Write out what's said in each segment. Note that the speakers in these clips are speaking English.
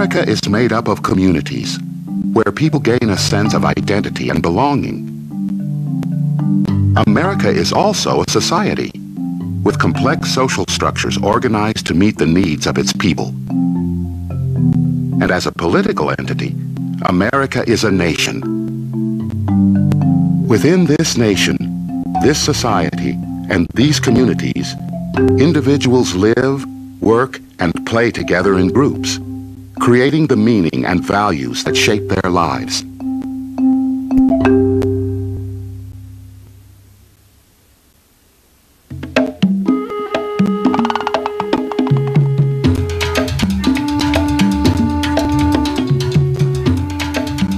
America is made up of communities where people gain a sense of identity and belonging. America is also a society with complex social structures organized to meet the needs of its people. And as a political entity, America is a nation. Within this nation, this society, and these communities, individuals live, work, and play together in groups, creating the meaning and values that shape their lives.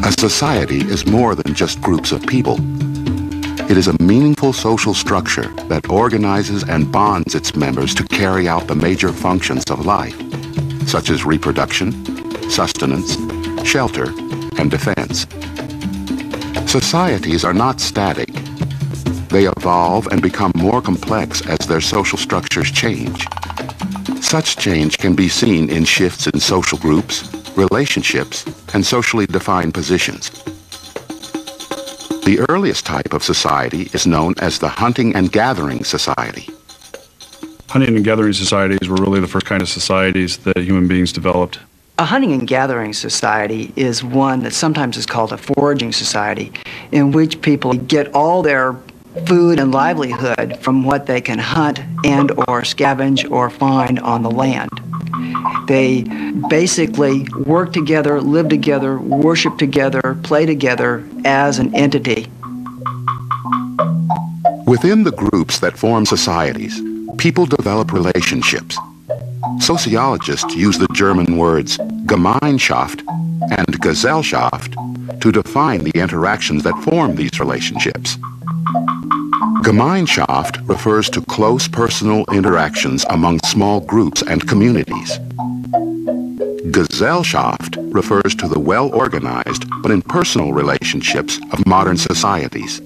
A society is more than just groups of people. It is a meaningful social structure that organizes and bonds its members to carry out the major functions of life, such as reproduction, sustenance, shelter, and defense. Societies are not static. They evolve and become more complex as their social structures change. Such change can be seen in shifts in social groups, relationships, and socially defined positions. The earliest type of society is known as the hunting and gathering society. Hunting and gathering societies were really the first kind of societies that human beings developed. A hunting and gathering society is one that sometimes is called a foraging society, in which people get all their food and livelihood from what they can hunt and or scavenge or find on the land. They basically work together, live together, worship together, play together as an entity. Within the groups that form societies, people develop relationships. Sociologists use the German words Gemeinschaft and Gesellschaft to define the interactions that form these relationships. Gemeinschaft refers to close personal interactions among small groups and communities. Gesellschaft refers to the well-organized but impersonal relationships of modern societies.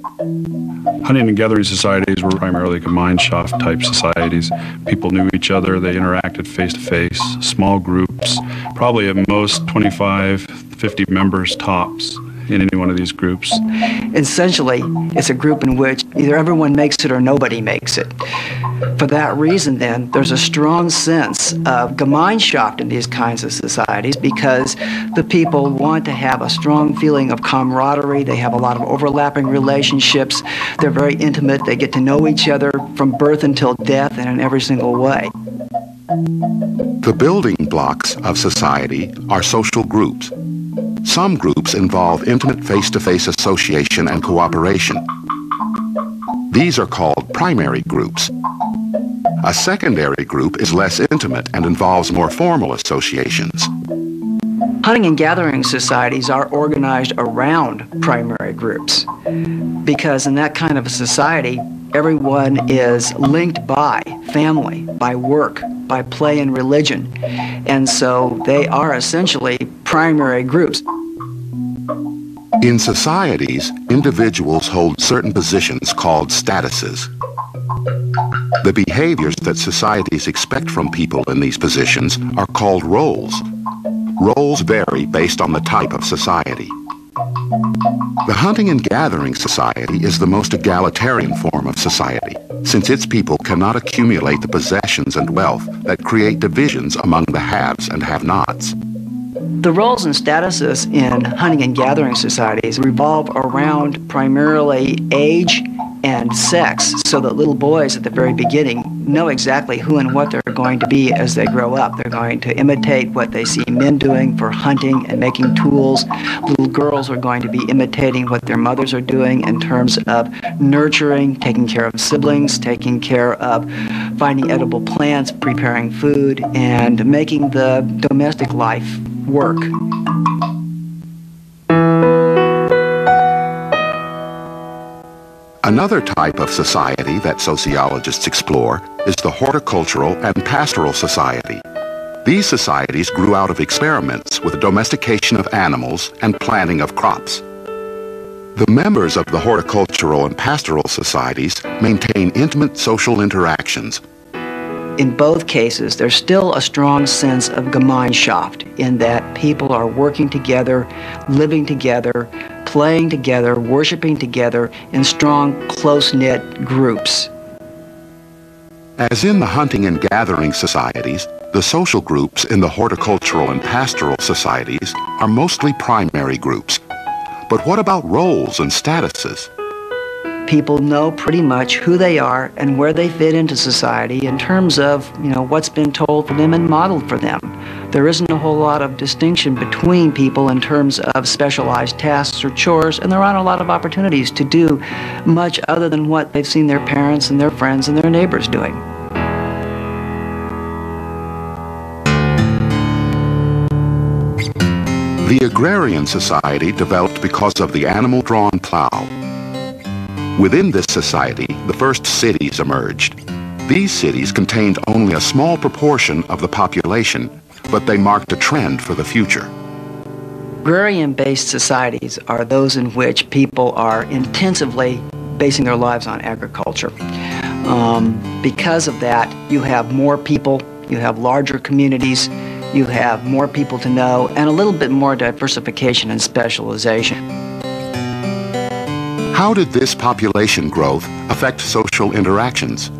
Hunting and gathering societies were primarily Gemeinschaft type societies. People knew each other, they interacted face to face, small groups, probably at most 25, 50 members tops in any one of these groups. Essentially, it's a group in which either everyone makes it or nobody makes it. For that reason, then, there's a strong sense of Gemeinschaft in these kinds of societies because the people want to have a strong feeling of camaraderie. They have a lot of overlapping relationships. They're very intimate. They get to know each other from birth until death and in every single way. The building blocks of society are social groups. Some groups involve intimate face-to-face association and cooperation. These are called primary groups. A secondary group is less intimate and involves more formal associations. Hunting and gathering societies are organized around primary groups because in that kind of a society, everyone is linked by family, by work, by play and religion. And so they are essentially primary groups. In societies, individuals hold certain positions called statuses. The behaviors that societies expect from people in these positions are called roles. Roles vary based on the type of society. The hunting and gathering society is the most egalitarian form of society, since its people cannot accumulate the possessions and wealth that create divisions among the haves and have-nots. The roles and statuses in hunting and gathering societies revolve around primarily age and sex, so that little boys at the very beginning know exactly who and what they're going to be as they grow up. They're going to imitate what they see men doing for hunting and making tools. Little girls are going to be imitating what their mothers are doing in terms of nurturing, taking care of siblings, taking care of finding edible plants, preparing food, and making the domestic life work. Another type of society that sociologists explore is the horticultural and pastoral society. These societies grew out of experiments with the domestication of animals and planting of crops. The members of the horticultural and pastoral societies maintain intimate social interactions. in both cases, there's still a strong sense of Gemeinschaft in that people are working together, living together, playing together, worshiping together in strong, close knit groups. As in the hunting and gathering societies, the social groups in the horticultural and pastoral societies are mostly primary groups. But what about roles and statuses? People know pretty much who they are and where they fit into society in terms of, you know, what's been told for them and modeled for them. There isn't a whole lot of distinction between people in terms of specialized tasks or chores, and there aren't a lot of opportunities to do much other than what they've seen their parents and their friends and their neighbors doing. The agrarian society developed because of the animal-drawn plow. Within this society, the first cities emerged. These cities contained only a small proportion of the population, but they marked a trend for the future. Agrarian-based societies are those in which people are intensively basing their lives on agriculture. Um, because of that, you have more people, you have larger communities, you have more people to know, and a little bit more diversification and specialization. How did this population growth affect social interactions?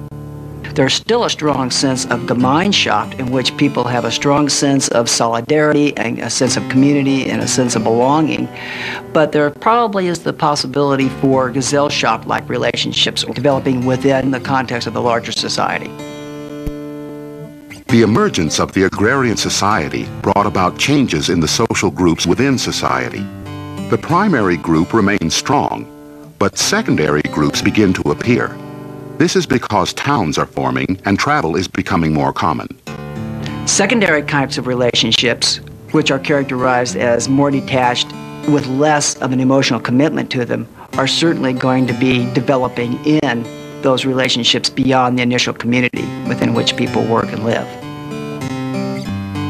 There's still a strong sense of Gemeinschaft in which people have a strong sense of solidarity and a sense of community and a sense of belonging. But there probably is the possibility for Gesellschaft-like relationships developing within the context of the larger society. The emergence of the agrarian society brought about changes in the social groups within society. The primary group remained strong, but secondary groups begin to appear. This is because towns are forming and travel is becoming more common. Secondary types of relationships, which are characterized as more detached with less of an emotional commitment to them, are certainly going to be developing in those relationships beyond the initial community within which people work and live.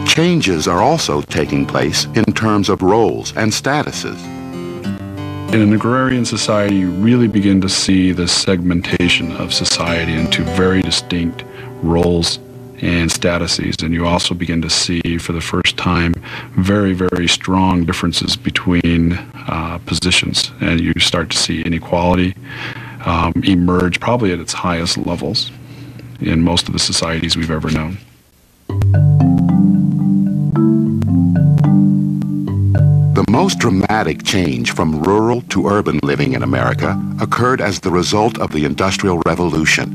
Changes are also taking place in terms of roles and statuses. In an agrarian society, you really begin to see the segmentation of society into very distinct roles and statuses. And you also begin to see, for the first time, very, very strong differences between uh, positions. And you start to see inequality um, emerge probably at its highest levels in most of the societies we've ever known. Most dramatic change from rural to urban living in America occurred as the result of the Industrial Revolution.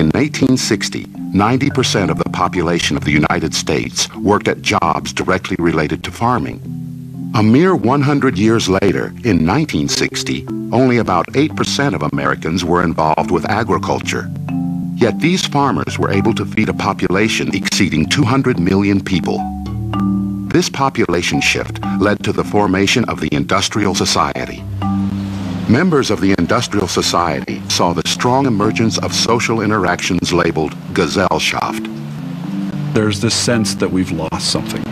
In 1860, 90% of the population of the United States worked at jobs directly related to farming. A mere 100 years later, in 1960, only about 8% of Americans were involved with agriculture. Yet these farmers were able to feed a population exceeding 200 million people. This population shift led to the formation of the Industrial Society. Members of the Industrial Society saw the strong emergence of social interactions labeled Gesellschaft. There's this sense that we've lost something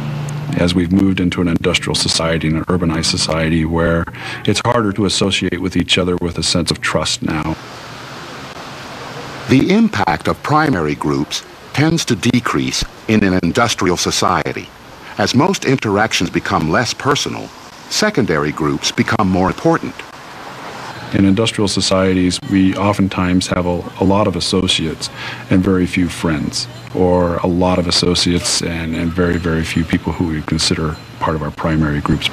as we've moved into an industrial society and an urbanized society where it's harder to associate with each other with a sense of trust now. The impact of primary groups tends to decrease in an industrial society. As most interactions become less personal, secondary groups become more important. In industrial societies, we oftentimes have a, a, lot of associates and very few friends, or a lot of associates and, and very, very few people who we consider part of our primary groups.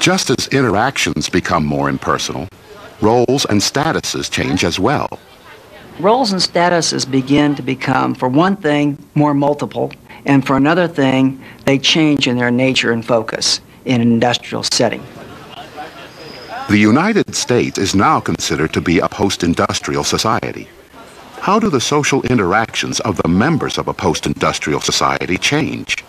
Just as interactions become more impersonal, roles and statuses change as well. Roles and statuses begin to become, for one thing, more multiple and for another thing, they change in their nature and focus in an industrial setting. The United States is now considered to be a post-industrial society. How do the social interactions of the members of a post-industrial society change?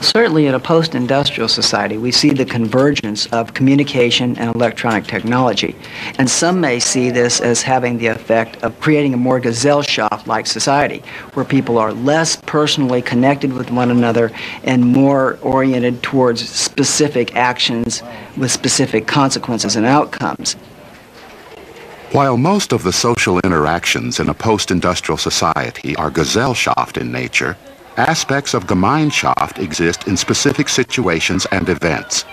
Certainly in a post-industrial society, we see the convergence of communication and electronic technology. And some may see this as having the effect of creating a more Gesellschaft-like society, where people are less personally connected with one another and more oriented towards specific actions with specific consequences and outcomes. While most of the social interactions in a post-industrial society are Gesellschaft in nature, aspects of Gemeinschaft exist in specific situations and events.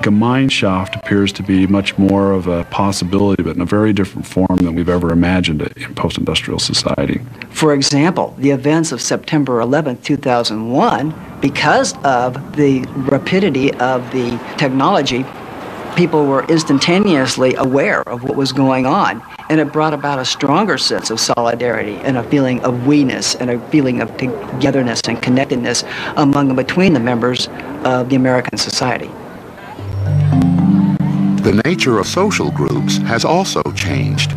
Gemeinschaft appears to be much more of a possibility, but in a very different form than we've ever imagined it in post-industrial society. For example, the events of September 11, 2001, because of the rapidity of the technology, people were instantaneously aware of what was going on. And it brought about a stronger sense of solidarity and a feeling of we-ness and a feeling of togetherness and connectedness among and between the members of the American society. The nature of social groups has also changed.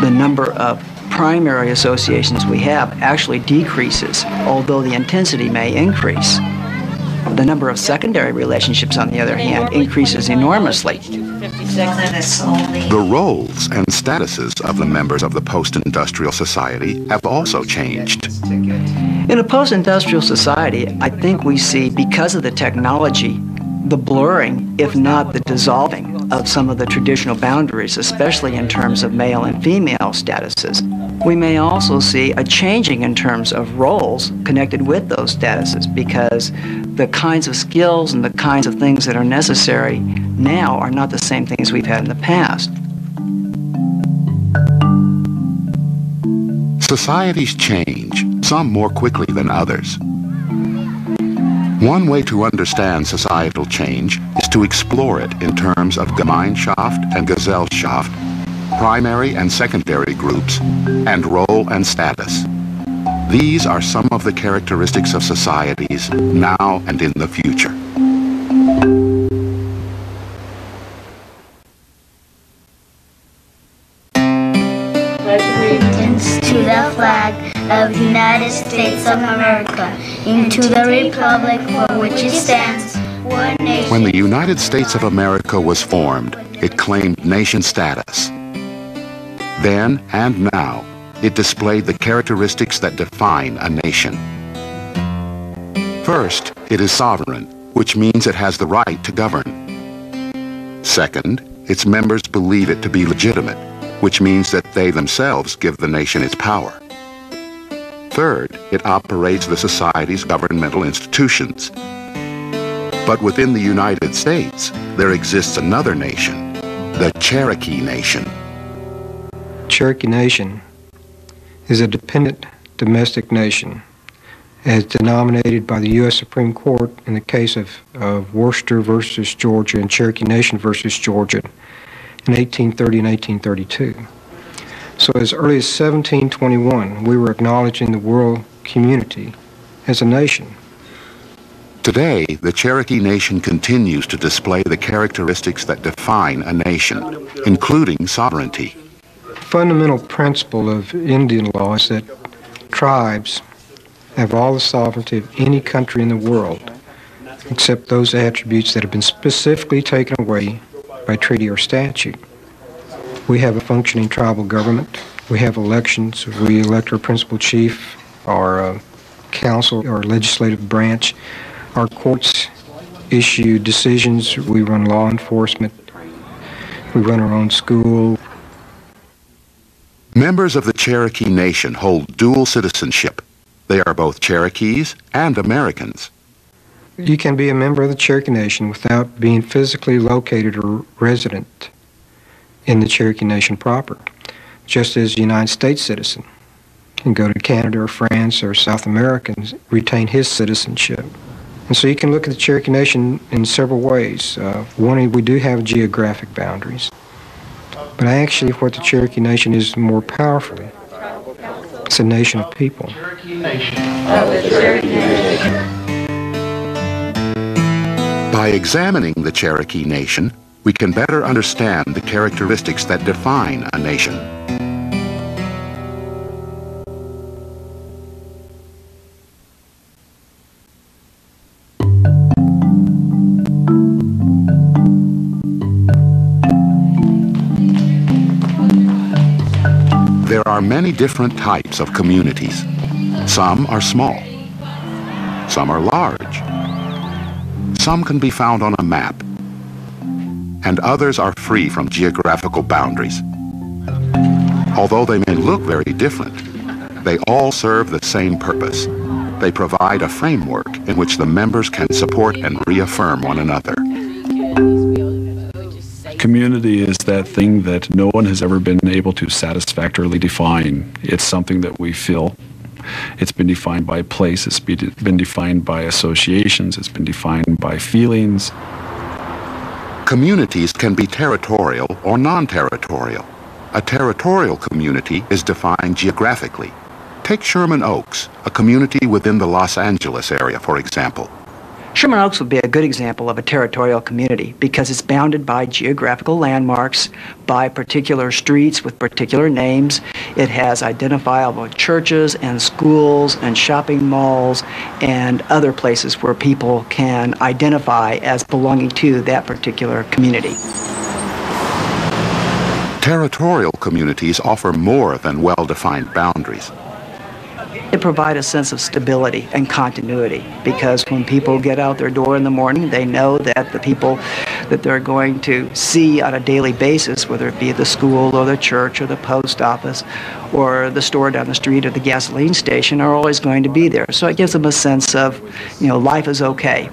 The number of primary associations we have actually decreases, although the intensity may increase. The number of secondary relationships, on the other hand, increases enormously. The roles and statuses of the members of the post-industrial society have also changed. In a post-industrial society, I think we see, because of the technology, the blurring, if not the dissolving, of some of the traditional boundaries, especially in terms of male and female statuses. We may also see a changing in terms of roles connected with those statuses because the kinds of skills and the kinds of things that are necessary now are not the same things we've had in the past. Societies change, some more quickly than others. One way to understand societal change is to explore it in terms of Gemeinschaft and Gesellschaft, primary and secondary groups, and role and status. These are some of the characteristics of societies now and in the future. States of America, into the republic for which it stands, one nation. When the United States of America was formed, it claimed nation status. Then and now, it displayed the characteristics that define a nation. First, it is sovereign, which means it has the right to govern. Second, its members believe it to be legitimate, which means that they themselves give the nation its power. Third, it operates the society's governmental institutions. But within the United States, there exists another nation, the Cherokee Nation. Cherokee Nation is a dependent domestic nation as denominated by the U.S. Supreme Court in the case of, of Worcester versus Georgia and Cherokee Nation versus Georgia in 1830 and 1832. So as early as 1721, we were acknowledging the world community as a nation. Today, the Cherokee Nation continues to display the characteristics that define a nation, including sovereignty. Fundamental principle of Indian law is that tribes have all the sovereignty of any country in the world, except those attributes that have been specifically taken away by treaty or statute. We have a functioning tribal government. We have elections. We elect our principal chief, our uh, council, our legislative branch. Our courts issue decisions. We run law enforcement. We run our own school. Members of the Cherokee Nation hold dual citizenship. They are both Cherokees and Americans. You can be a member of the Cherokee Nation without being physically located or resident in the Cherokee Nation proper, just as a United States citizen can go to Canada or France or South America and retain his citizenship. And so you can look at the Cherokee Nation in several ways. Uh, one, we do have geographic boundaries. But actually, what the Cherokee Nation is more powerfully, it's a nation of people. By examining the Cherokee Nation, we can better understand the characteristics that define a nation. There are many different types of communities. Some are small. Some are large. Some can be found on a map and others are free from geographical boundaries. Although they may look very different, they all serve the same purpose. They provide a framework in which the members can support and reaffirm one another. Community is that thing that no one has ever been able to satisfactorily define. It's something that we feel. It's been defined by place, it's been defined by associations, it's been defined by feelings. Communities can be territorial or non-territorial. A territorial community is defined geographically. Take Sherman Oaks, a community within the Los Angeles area, for example. Sherman Oaks would be a good example of a territorial community because it's bounded by geographical landmarks, by particular streets with particular names. It has identifiable churches and schools and shopping malls and other places where people can identify as belonging to that particular community. Territorial communities offer more than well-defined boundaries. It provides a sense of stability and continuity because when people get out their door in the morning, they know that the people that they're going to see on a daily basis, whether it be the school or the church or the post office or the store down the street or the gasoline station, are always going to be there. So it gives them a sense of, you know, life is okay.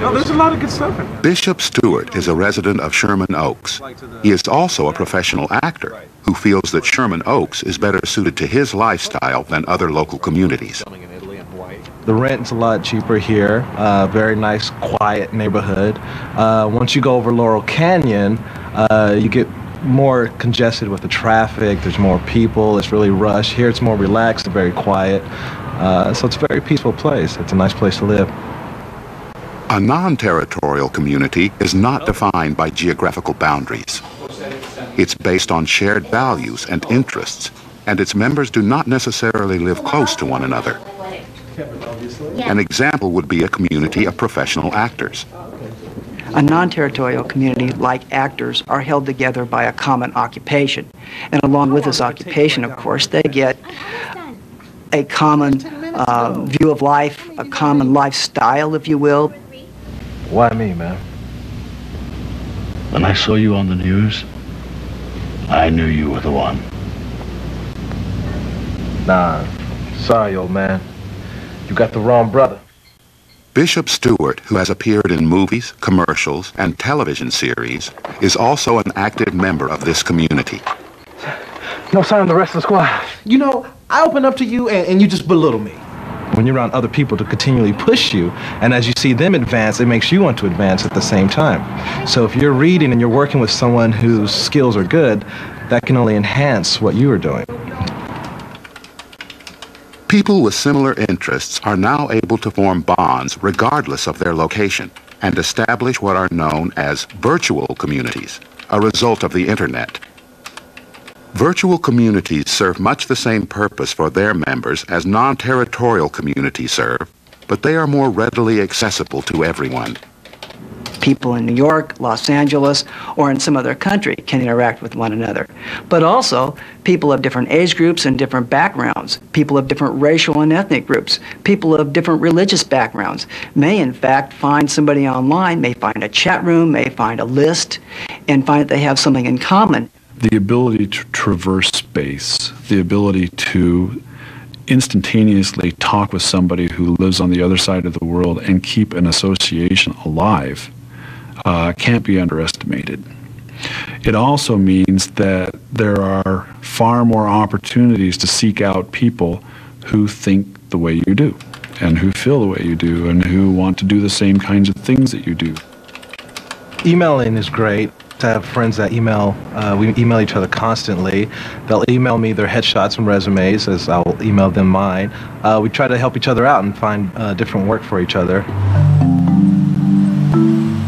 No, there's a lot of good stuff in there. Bishop Stewart is a resident of Sherman Oaks. He is also a professional actor who feels that Sherman Oaks is better suited to his lifestyle than other local communities. The rent's a lot cheaper here. Uh, very nice, quiet neighborhood. Uh, once you go over Laurel Canyon, uh, you get more congested with the traffic. There's more people. It's really rushed. Here it's more relaxed and very quiet. Uh, so it's a very peaceful place. It's a nice place to live. A non-territorial community is not defined by geographical boundaries. It's based on shared values and interests, and its members do not necessarily live close to one another. An example would be a community of professional actors. A non-territorial community, like actors, are held together by a common occupation. And along with this occupation, of course, they get a common uh, view of life, a common lifestyle, if you will, why me, man? When I saw you on the news, I knew you were the one. Nah, sorry, old man. You got the wrong brother. Bishop Stewart, who has appeared in movies, commercials, and television series, is also an active member of this community. No sign of the rest of the squad. You know, I open up to you and, and you just belittle me when you're around other people to continually push you, and as you see them advance, it makes you want to advance at the same time. So if you're reading and you're working with someone whose skills are good, that can only enhance what you are doing. People with similar interests are now able to form bonds regardless of their location and establish what are known as virtual communities, a result of the internet. Virtual communities serve much the same purpose for their members as non-territorial communities serve, but they are more readily accessible to everyone. People in New York, Los Angeles, or in some other country can interact with one another. But also, people of different age groups and different backgrounds, people of different racial and ethnic groups, people of different religious backgrounds may in fact find somebody online, may find a chat room, may find a list, and find that they have something in common the ability to traverse space, the ability to instantaneously talk with somebody who lives on the other side of the world and keep an association alive uh, can't be underestimated. It also means that there are far more opportunities to seek out people who think the way you do and who feel the way you do and who want to do the same kinds of things that you do. Emailing is great. I have friends that email, uh, we email each other constantly. They'll email me their headshots and resumes as I'll email them mine. Uh, we try to help each other out and find uh, different work for each other.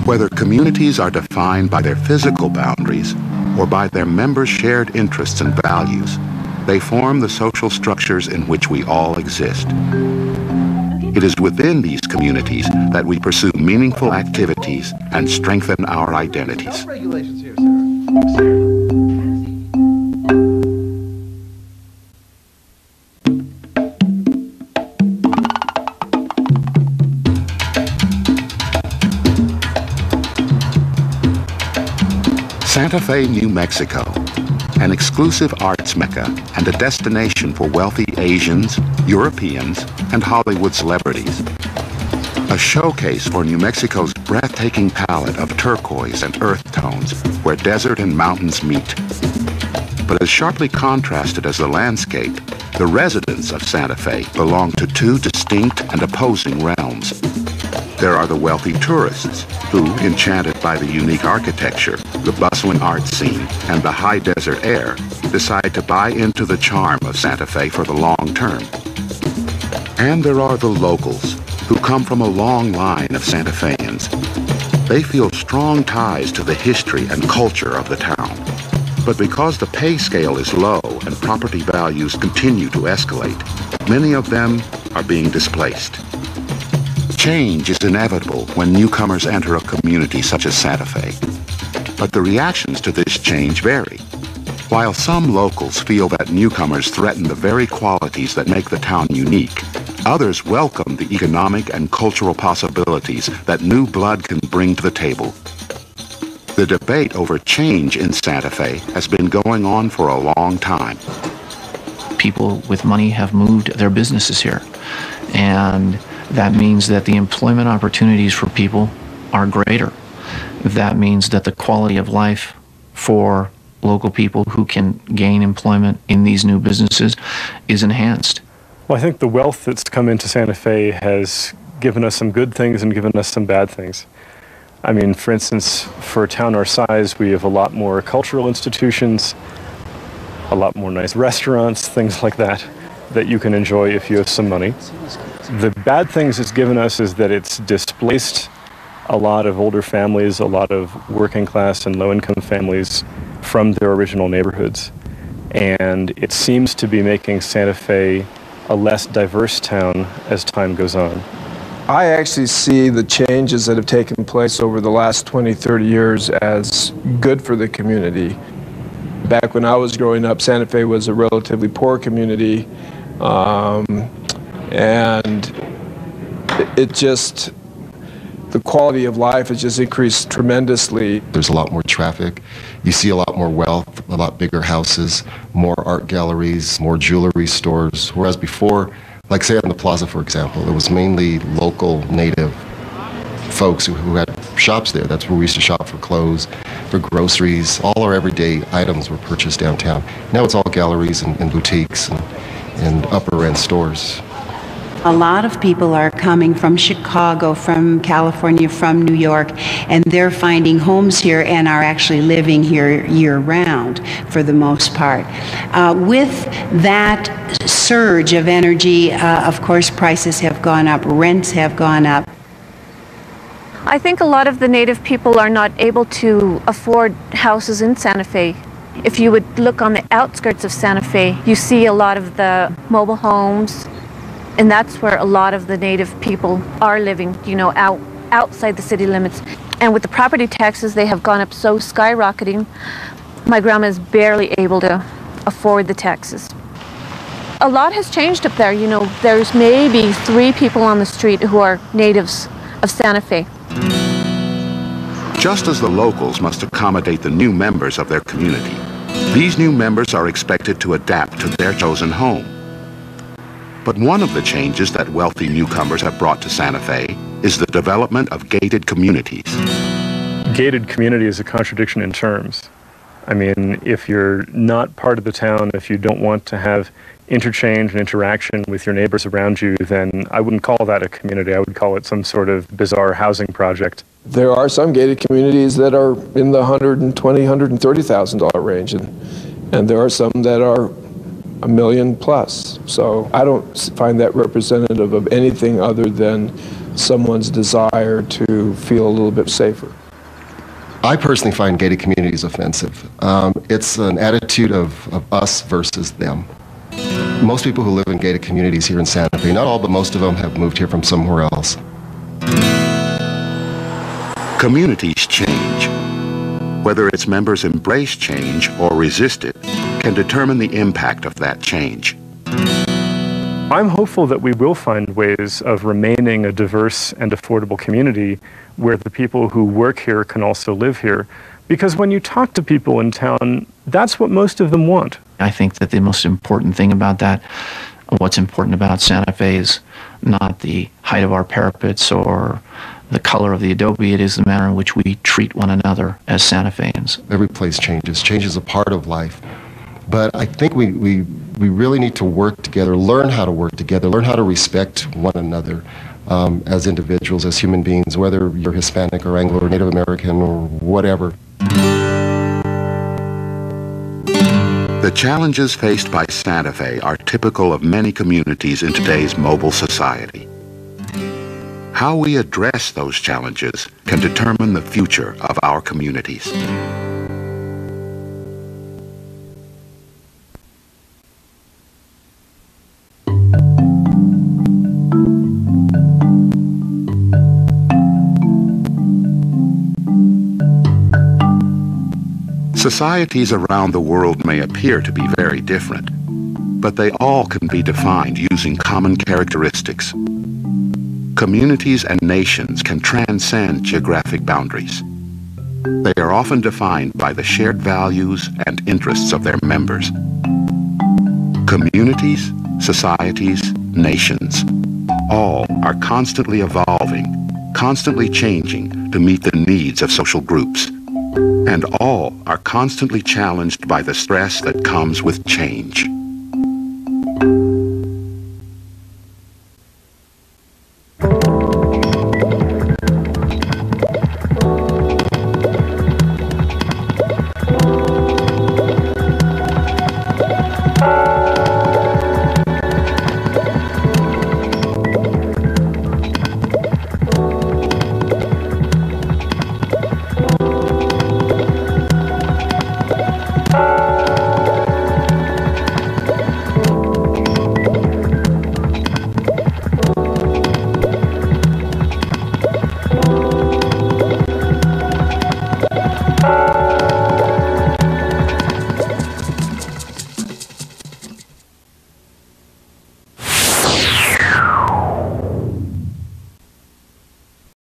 Whether communities are defined by their physical boundaries or by their members' shared interests and values, they form the social structures in which we all exist. It is within these communities that we pursue meaningful activities and strengthen our identities. Santa Fe, New Mexico, an exclusive arts mecca and a destination for wealthy Asians, Europeans, and Hollywood celebrities. A showcase for New Mexico's breathtaking palette of turquoise and earth tones where desert and mountains meet. But as sharply contrasted as the landscape, the residents of Santa Fe belong to two distinct and opposing realms. There are the wealthy tourists who, enchanted by the unique architecture, the bustling art scene, and the high desert air, decide to buy into the charm of Santa Fe for the long term. And there are the locals who come from a long line of Santa Feans. They feel strong ties to the history and culture of the town. But because the pay scale is low and property values continue to escalate, many of them are being displaced. Change is inevitable when newcomers enter a community such as Santa Fe. But the reactions to this change vary. While some locals feel that newcomers threaten the very qualities that make the town unique, others welcome the economic and cultural possibilities that new blood can bring to the table. The debate over change in Santa Fe has been going on for a long time. People with money have moved their businesses here. And that means that the employment opportunities for people are greater. That means that the quality of life for local people who can gain employment in these new businesses is enhanced. Well, I think the wealth that's come into Santa Fe has given us some good things and given us some bad things. I mean, for instance, for a town our size, we have a lot more cultural institutions, a lot more nice restaurants, things like that, that you can enjoy if you have some money. The bad things it's given us is that it's displaced a lot of older families, a lot of working class and low income families from their original neighborhoods. And it seems to be making Santa Fe a less diverse town as time goes on. I actually see the changes that have taken place over the last 20, 30 years as good for the community. Back when I was growing up, Santa Fe was a relatively poor community. Um, and it just the quality of life has just increased tremendously. There's a lot more traffic. You see a lot more wealth, a lot bigger houses, more art galleries, more jewelry stores. Whereas before, like say on the plaza, for example, it was mainly local native folks who, who had shops there. That's where we used to shop for clothes, for groceries. All our everyday items were purchased downtown. Now it's all galleries and, and boutiques and, and upper end stores. A lot of people are coming from Chicago, from California, from New York, and they're finding homes here and are actually living here year round for the most part. Uh, with that surge of energy, uh, of course, prices have gone up, rents have gone up. I think a lot of the native people are not able to afford houses in Santa Fe. If you would look on the outskirts of Santa Fe, you see a lot of the mobile homes, and that's where a lot of the native people are living, you know, out outside the city limits. And with the property taxes, they have gone up so skyrocketing, my grandma is barely able to afford the taxes. A lot has changed up there, you know, there's maybe three people on the street who are natives of Santa Fe. Just as the locals must accommodate the new members of their community, these new members are expected to adapt to their chosen home. But one of the changes that wealthy newcomers have brought to Santa Fe is the development of gated communities. Gated community is a contradiction in terms. I mean, if you're not part of the town, if you don't want to have interchange and interaction with your neighbors around you, then I wouldn't call that a community. I would call it some sort of bizarre housing project. There are some gated communities that are in the 120, 130,000 dollar range, and and there are some that are a million plus. So I don't find that representative of anything other than someone's desire to feel a little bit safer. I personally find gated communities offensive. Um, it's an attitude of, of us versus them. Most people who live in gated communities here in Santa Fe, not all, but most of them have moved here from somewhere else. Communities change. Whether its members embrace change or resist it can determine the impact of that change. I'm hopeful that we will find ways of remaining a diverse and affordable community where the people who work here can also live here, Because when you talk to people in town, that's what most of them want. I think that the most important thing about that, what's important about Santa Fe is not the height of our parapets or the color of the adobe, it is the manner in which we treat one another as Santa Feans. Every place changes. Change is a part of life. But I think we, we, we really need to work together, learn how to work together, learn how to respect one another um, as individuals, as human beings, whether you're Hispanic or Anglo or Native American or whatever. The challenges faced by Santa Fe are typical of many communities in today's mobile society. How we address those challenges can determine the future of our communities. Societies around the world may appear to be very different, but they all can be defined using common characteristics. Communities and nations can transcend geographic boundaries. They are often defined by the shared values and interests of their members. Communities, societies, nations, all are constantly evolving, constantly changing to meet the needs of social groups and all are constantly challenged by the stress that comes with change.